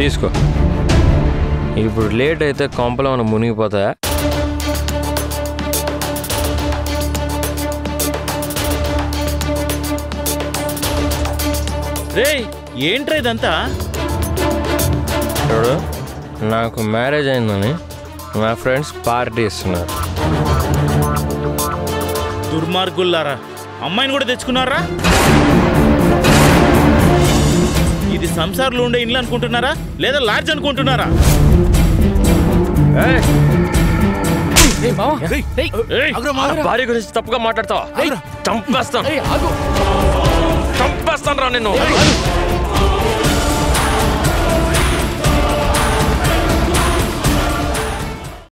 తీసుకో. ఇప్పుడు లేట్ అయితే కొంపలో మనం మునిగిపోతాయా? రేయ్ ఏంట్రా ఇదంతా? చూడు నాకు మ్యారేజ్ అయిందని నా ఫ్రెండ్స్ పార్టీ ఇస్తున్నారు. దుర్మార్గుల్లారా. అమ్మాయిని కూడా తెచ్చుకున్నారా? సంసార్లు ఉండే ఇల్లు అనుకుంటున్నారా? లేదా లాడ్జ్ అనుకుంటున్నారా? ఏయ్! ఏయ్, నా భార్య గురించి తప్పుగా మాట్లాడతావా? చంపేస్తాను. చంపేస్తాను రా నిన్ను.